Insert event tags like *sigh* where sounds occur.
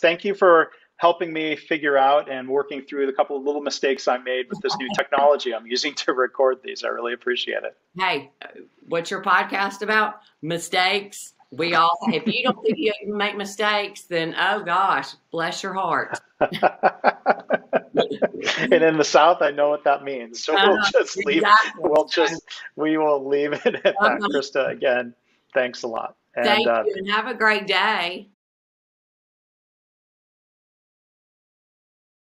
thank you for helping me figure out and working through the couple of little mistakes I made with this new *laughs* technology I'm using to record these. I really appreciate it. Hey, what's your podcast about? Mistakes. We all, if you don't think you make mistakes, then oh gosh, bless your heart. *laughs* and in the South, I know what that means. So we'll uh-huh. just leave. Exactly. We'll just we will leave it at that. Uh-huh. Krista, again, thanks a lot. And, Thank uh, you, and have a great day.